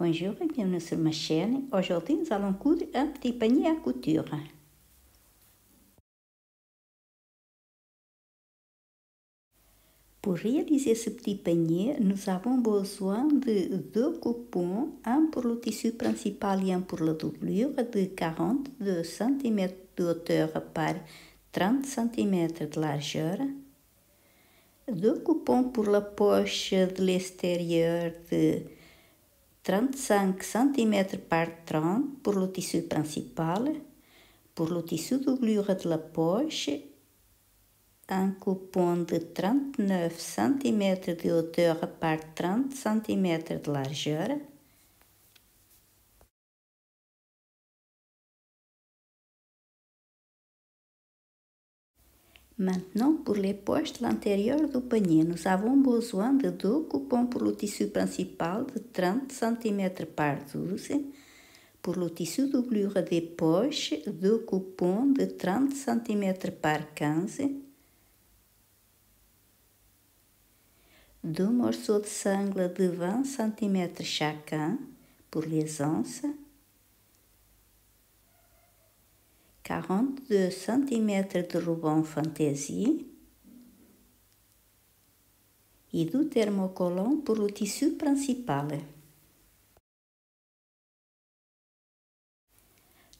Bonjour et bienvenue sur ma chaîne. Aujourd'hui, nous allons coudre un petit panier à couture. Pour réaliser ce petit panier, nous avons besoin de deux coupons, un pour le tissu principal et un pour la doublure de 42 cm de hauteur par 30 cm de largeur, deux coupons pour la poche de l'extérieur de 35 cm par 30 pour le tissu principal. Pour le tissu doublure de la poche, un coupon de 39 cm de hauteur par 30 cm de largeur. Maintenant, pour les poches de l'intérieur du panier, nous avons besoin de deux coupons pour le tissu principal de 30 cm par 12. Pour le tissu doublure des poches, deux coupons de 30 cm par 15. Deux morceaux de sangle de 20 cm chacun pour les anses. 42 cm de ruban fantaisie et du thermocollant pour le tissu principal.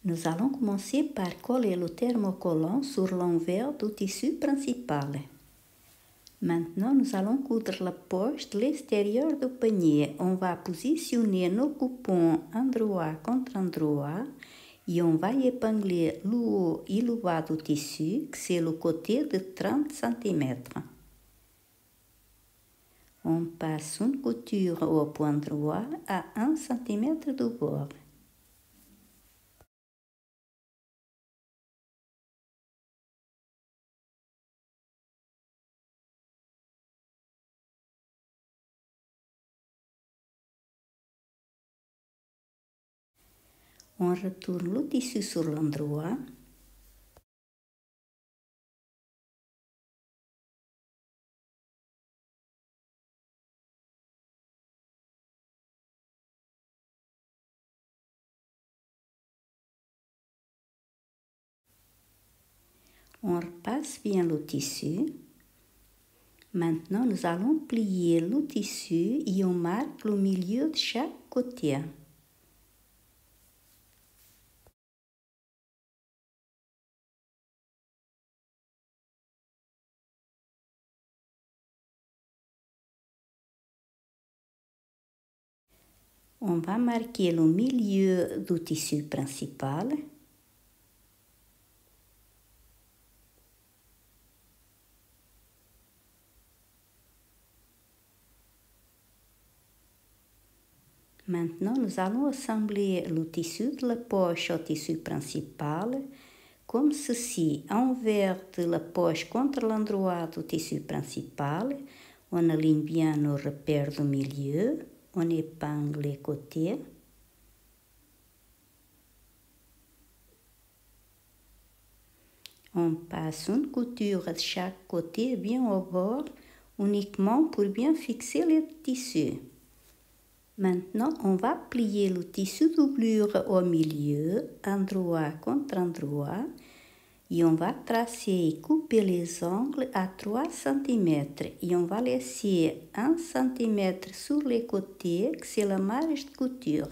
Nous allons commencer par coller le thermocollant sur l'envers du tissu principal. Maintenant, nous allons coudre la poche de l'extérieur du panier. On va positionner nos coupons endroit contre endroit et on va épingler le haut et le bas du tissu, que c'est le côté de 30 cm. On passe une couture au point droit à 1 cm de bord. On retourne le tissu sur l'endroit. On repasse bien le tissu. Maintenant, nous allons plier le tissu et on marque le milieu de chaque côté. On va marquer le milieu du tissu principal. Maintenant, nous allons assembler le tissu de la poche au tissu principal, comme ceci, envers de la poche contre l'endroit du tissu principal. On aligne bien nos repères du milieu on épingle les côtés. On passe une couture de chaque côté bien au bord, uniquement pour bien fixer le tissu. Maintenant, on va plier le tissu doublure au milieu, endroit contre endroit, et on va tracer et couper les angles à 3 cm et on va laisser 1 cm sur les côtés, c'est la marge de couture.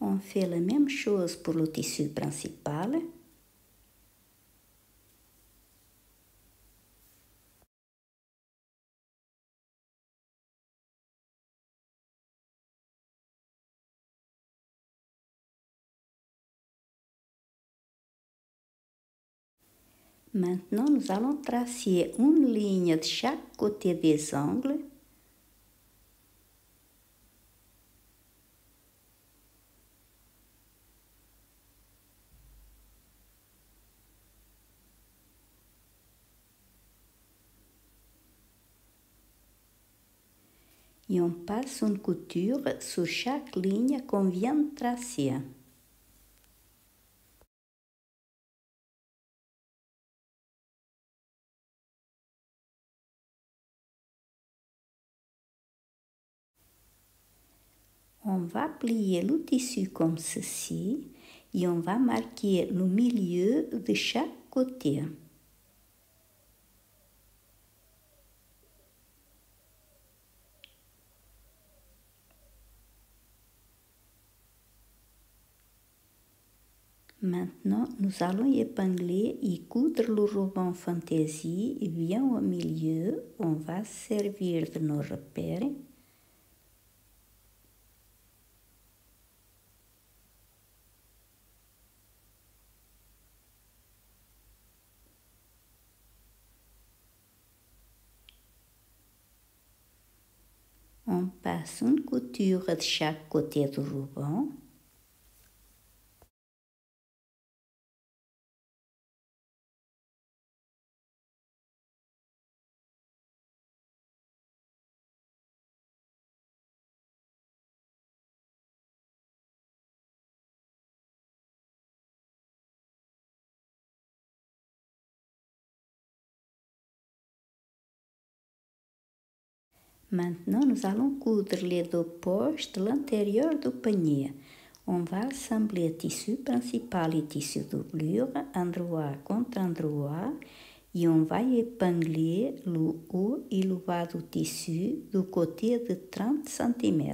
On fait la même chose pour le tissu principal. Maintenant, nous allons tracer une ligne de chaque côté des angles. Et on passe une couture sur chaque ligne qu'on vient tracer. On va plier le tissu comme ceci et on va marquer le milieu de chaque côté. Maintenant, nous allons épingler et coudre le ruban fantaisie bien au milieu. On va servir de nos repères. On passe une couture de chaque côté du ruban. Maintenant, nous allons coudre les deux poches de l'intérieur du panier. On va assembler tissu principal et tissu doublure, endroit contre endroit, et on va épingler le haut et le bas du tissu du côté de 30 cm.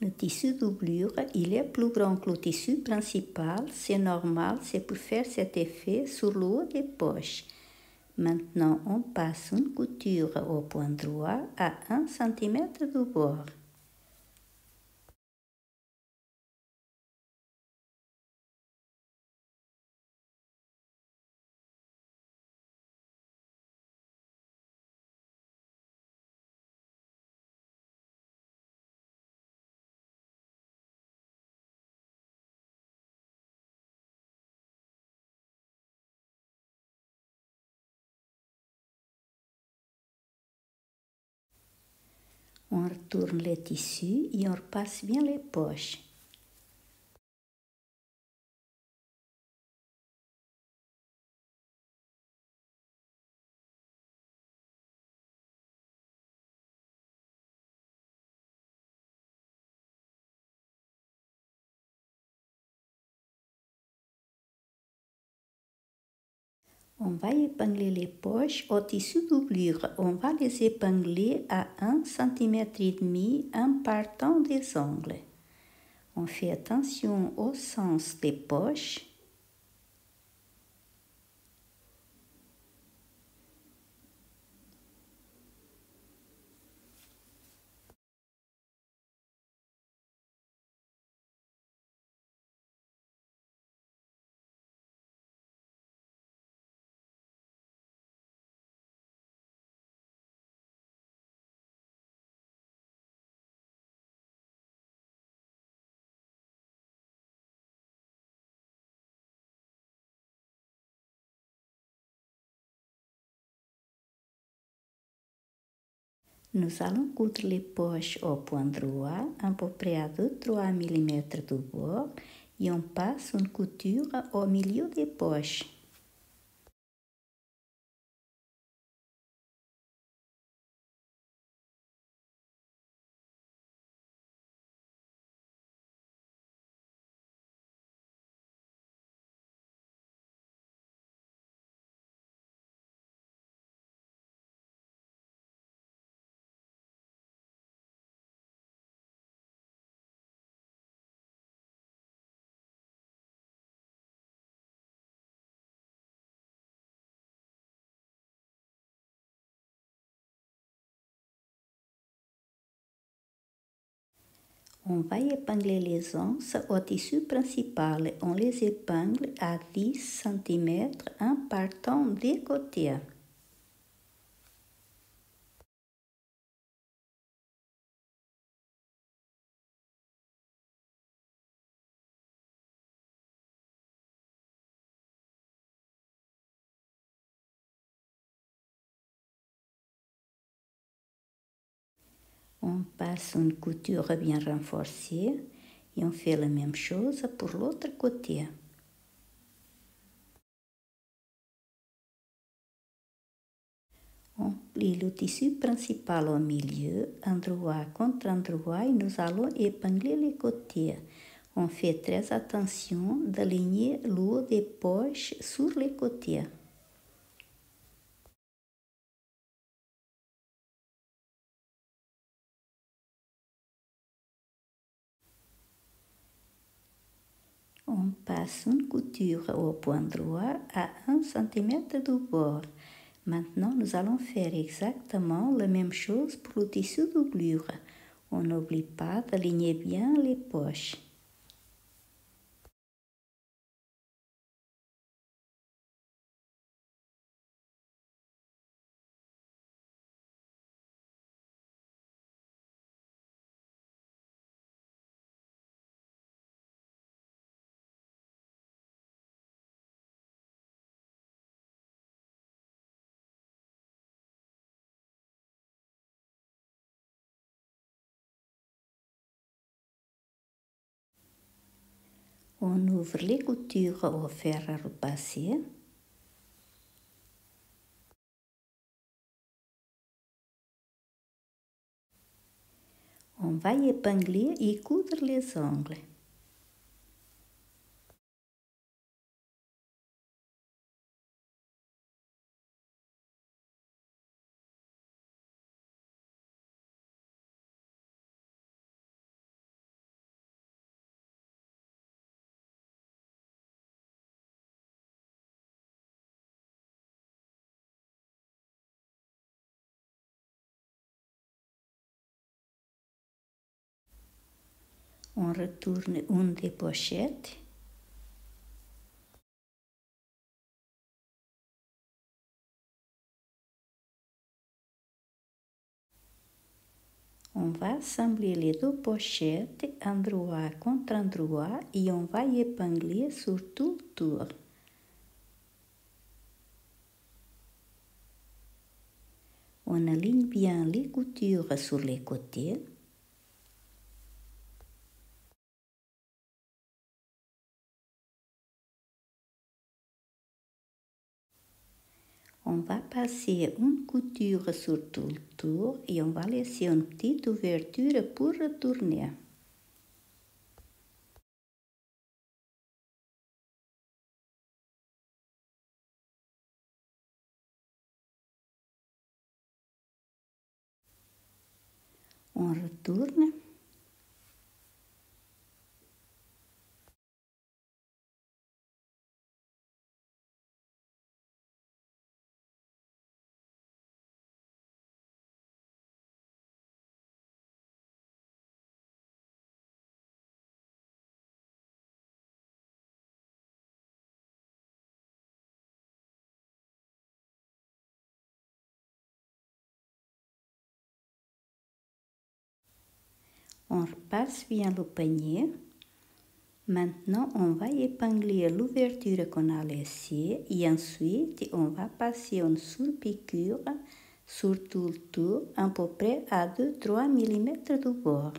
Le tissu doublure, il est plus grand que le tissu principal. C'est normal, c'est pour faire cet effet sur le haut des poches. Maintenant, on passe une couture au point droit à 1 cm du bord. On retourne les tissus et on repasse bien les poches. On va épingler les poches au tissu doublure. On va les épingler à 1 cm en partant des angles. On fait attention au sens des poches Nous allons coudre les poches au point droit, à peu près à 2-3 mm du bord, et on passe une couture au milieu des poches. On va épingler les anses au tissu principal. On les épingle à 10 cm en partant des côtés. On passe une couture bien renforcée et on fait la même chose pour l'autre côté. On plie le tissu principal au milieu, endroit contre endroit, et nous allons épingler les côtés. On fait très attention d'aligner le haut des poches sur les côtés. On passe une couture au point droit à 1 cm du bord. Maintenant, nous allons faire exactement la même chose pour le tissu doublure. On n'oublie pas d'aligner bien les poches. On ouvre les coutures au fer à repasser. On va épingler et coudre les ongles. On retourne une des pochettes. On va assembler les deux pochettes endroit contre endroit et on va épingler sur tout le tour. On aligne bien les coutures sur les côtés. On va passer une couture sur tout le tour et on va laisser une petite ouverture pour retourner. On retourne. On repasse bien le panier. Maintenant, on va épingler l'ouverture qu'on a laissée et ensuite on va passer une surpiqûre sur tout le tour à peu près à 2-3 mm du bord.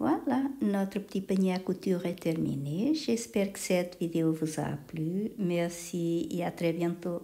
Voilà, notre petit panier à couture est terminé. J'espère que cette vidéo vous a plu. Merci et à très bientôt.